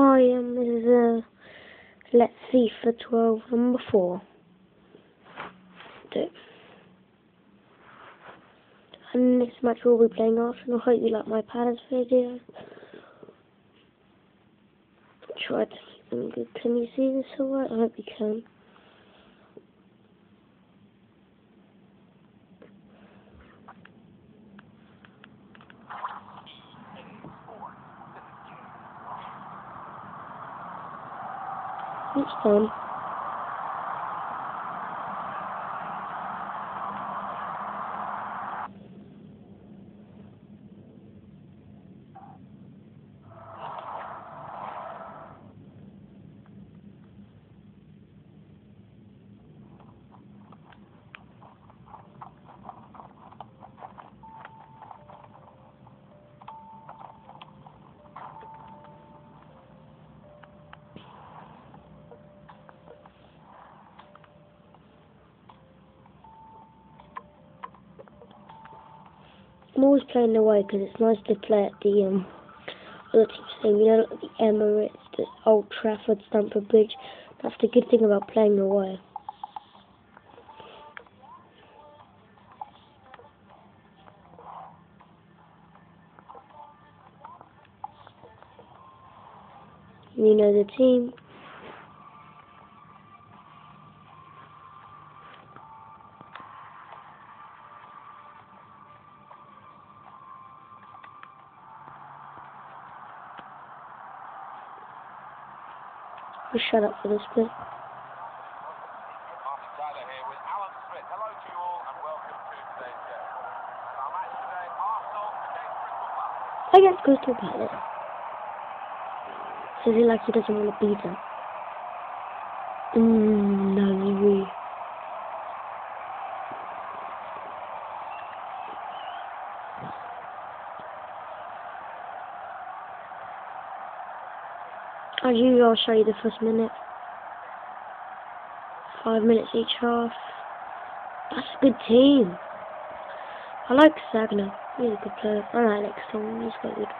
Hi, um, this is uh, Let's See for 12, number 4. Do. And this match we'll be playing Arsenal. Hope you like my Palace video. Try to keep them good. Can you see this alright? I hope you can. It's fun. I'm always playing away because it's nice to play at the um, other team stadium. You know, like the Emirates, the Old Trafford, Stamford Bridge. That's the good thing about playing away. You know the team. We'll shut up for this bit. Martin Tyler here with Alan Smith. Hello to you all and welcome to today's our match today, Arsenal against Crystal Palace. Against Crystal Palace. Says he like he doesn't want to beat them. Mmm, no, As usual, I'll show you the first minute. Five minutes each half. That's a good team. I like Sagna. He's a good player. I like Alex Song. He's quite good.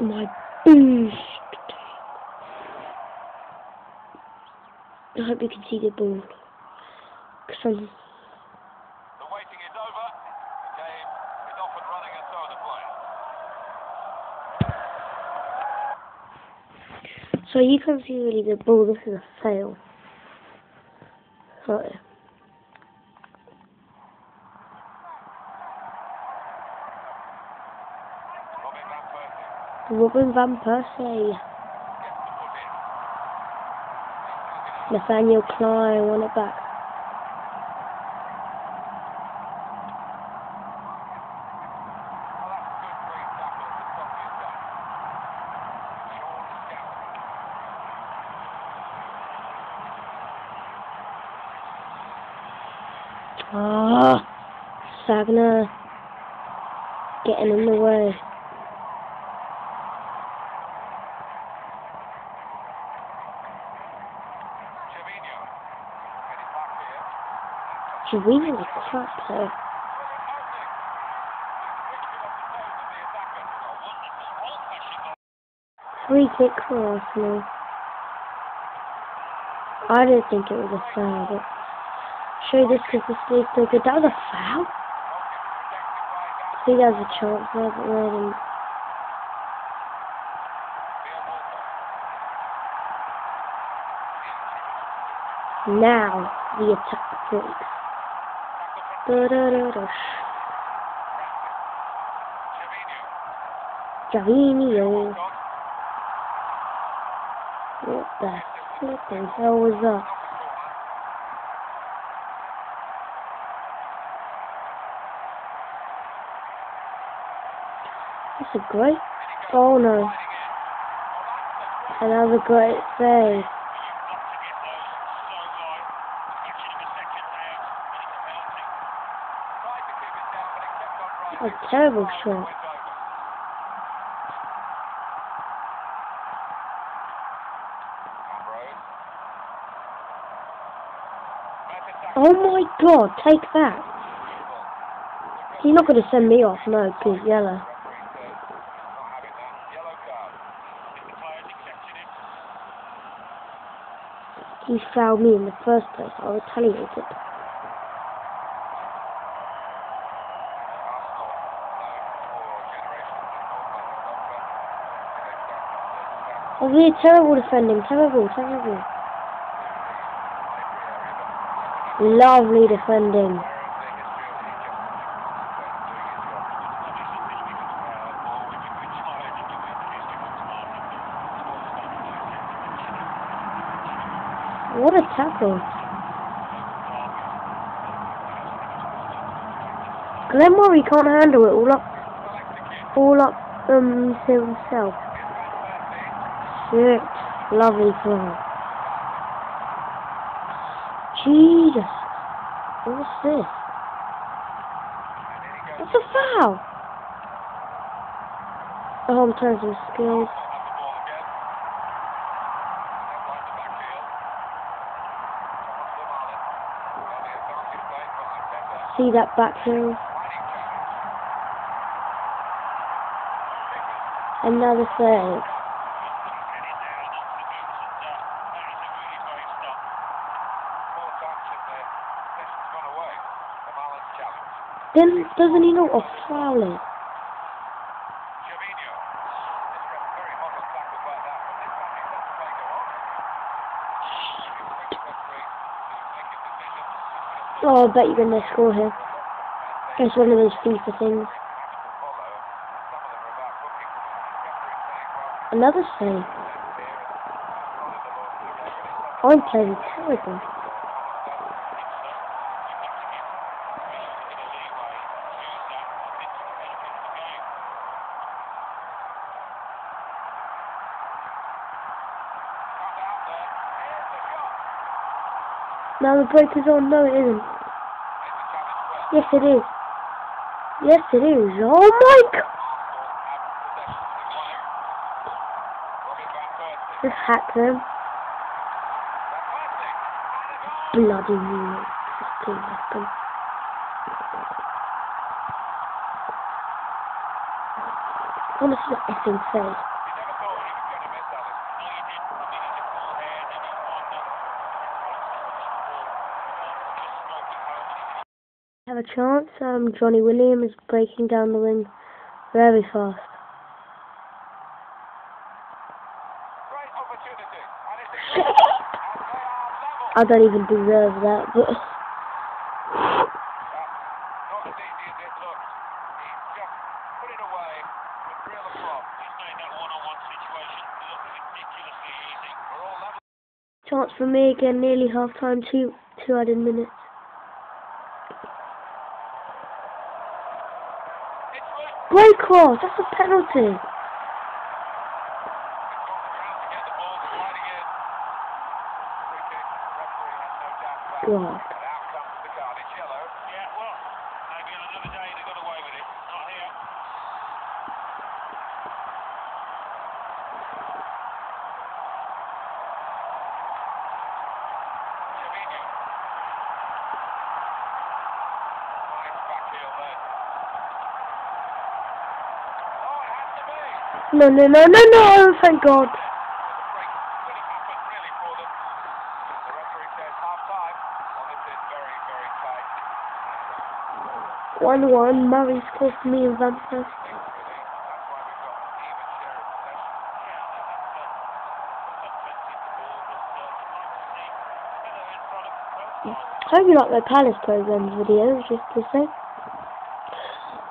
My boost. I hope you can see the ball. Cause I'm The waiting is over. Game is running and so are the players. So you can see really the ball, this is a fail. Sorry. Robin Van Persie Van Persie. gets the foot in. He's Nathaniel Clyne won it back. Oh, that's a good clean tackle to stop the attack. Sean Scout. Ah, Sagna getting in the way. Gervinho's a crap player. Free kick for Arsenal. I didn't think it was a foul, show this because this league's so good. That was a foul? Think there's a chance there, but I didn't. Now the attack breaks. Da-da-da-da. Gervinho. What the flipping hell was that? That's a great. Oh no. Another great save. A terrible shot. Oh my god, take that. He's not going to send me off, no, because yellow. Referee says not having that. Yellow card. If the players accepted it. He fouled me in the first place. I retaliated. Stand Oh, really terrible defending. Terrible, terrible. Lovely defending. What a tackle. Glenn Murray can't handle it all up, all up um, himself. Shit. Lovely throw. Jesus. What's this? What's a foul? Oh, I'm trying skills. See that back heel? Another save. Then doesn't he know what foul it? Oh, I bet you're gonna score here. It's one of those FIFA things. Another save. I'm playing terrible. Now the break is on. No, it isn't. Yes, it is. Yes, it is. Oh my god! Just hack them. Bloody hell. Fucking them. I want to see that effing face. Have a chance. Um, Johnny Williams is breaking down the wing very fast. I don't even deserve that, but chance for me again. Nearly half time. Two two added minutes. Great cross. That's a penalty. God. No, no, no, no, no. Thank God. One one. Murray scores for me and Van Persie. Hope you like my Palace programs videos, just to say.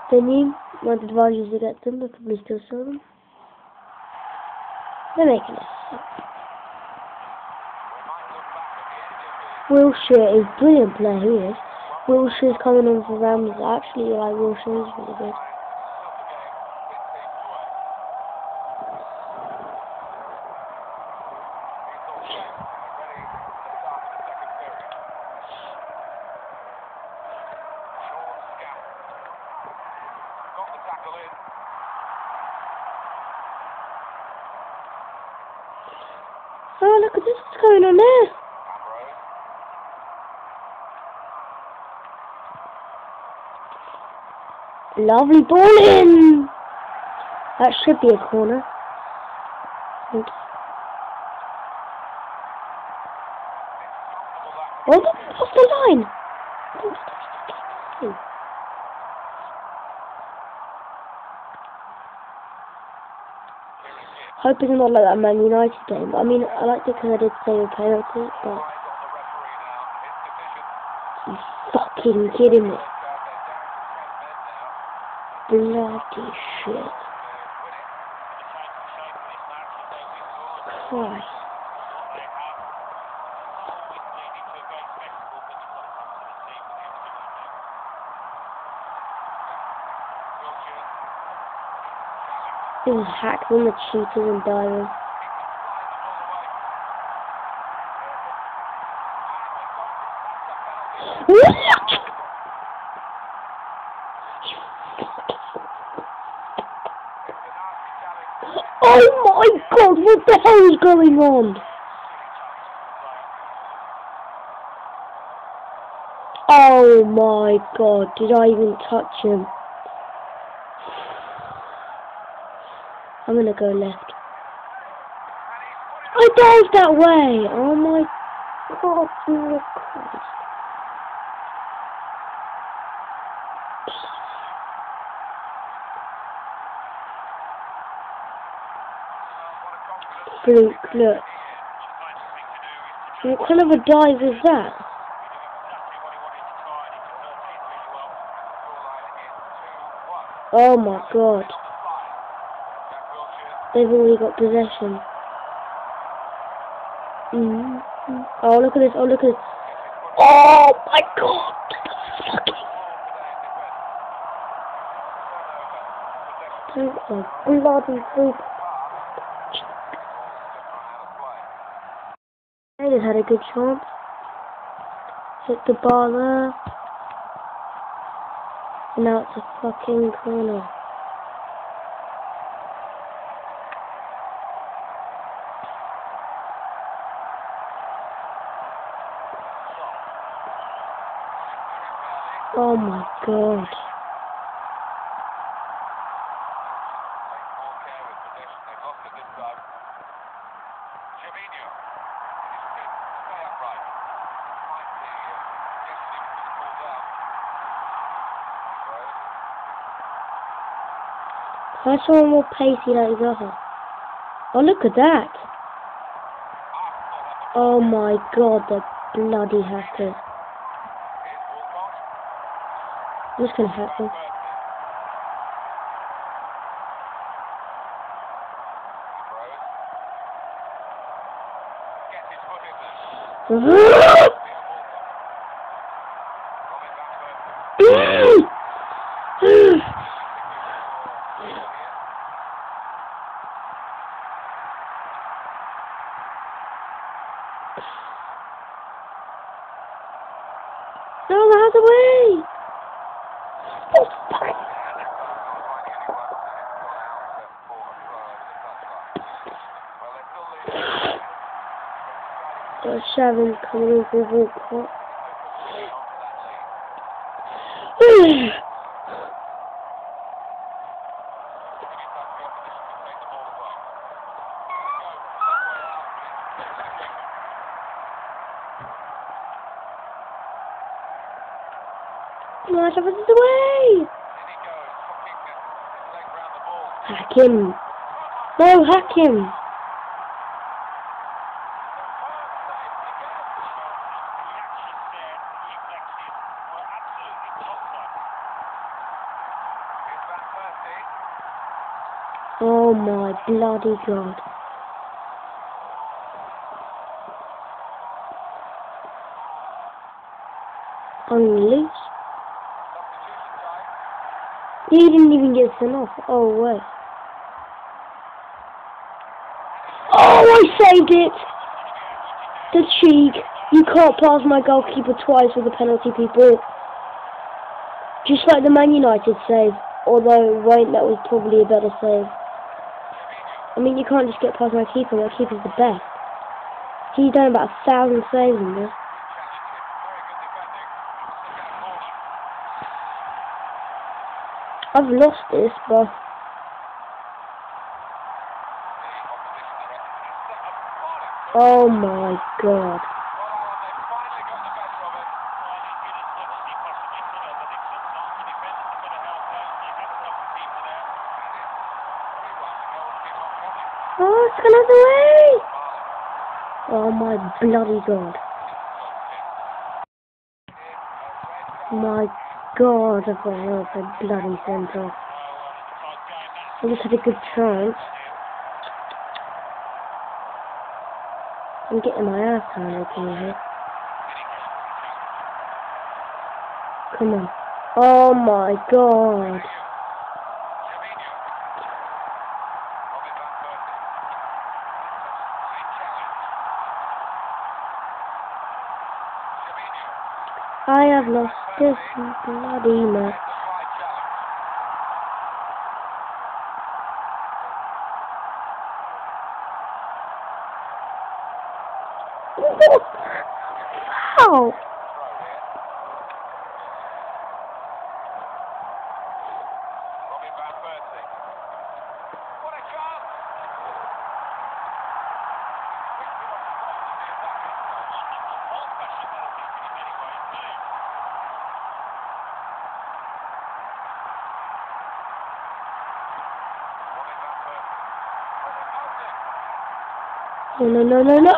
They're new. I'd advise you to get them, I probably still sell them. They're making us. Wilshere is a brilliant player, he is. Wilshere's coming in for Rams. Actually, like Wilshere is really good. Oh, look at this. What's going on there? Lovely ball in! That should be a corner. Oh, the line! Hope it's not like that Man United game. I mean, I liked it because I did save a penalty, but you fucking kidding me? Bloody shit. Christ. Was hacked on the cheaters and divers. Oh my god, what the hell is going on? Oh my god, did I even touch him? I'm gonna go left. I dived that way! Oh my god, Christ. Look. What kind of a dive is that? Oh my god. They've already got possession. Mm -hmm. Oh, look at this. Oh, look at this. Oh my god. Fucking. They had a good chance. Hit the bar there. And now it's a fucking corner. Oh my god. Why someone more pacey like Zaha? Oh, look at that! Oh my god, the bloody hackers. What's gonna happen? No, out of the way! Oh, fuck. Shavin coming in for. March up the way! Hack him! No, hack him! Oh my bloody god. Unleash. He didn't even get sent off. Oh, wait. Oh, I saved it! The cheek. You can't pass my goalkeeper twice with a penalty, people. Just like the Man United save. Although, wait, that was probably a better save. I mean, you can't just get past my keeper. My keeper's the best. He's done about a thousand saves in this. I've lost this, but oh my god. Oh, the way! Oh my bloody god. My god, I've got out the bloody centre. I just had a good chance. I'm getting my ass handed to me here. Come on. Oh my god. I have lost this bloody match. No, no, no, no,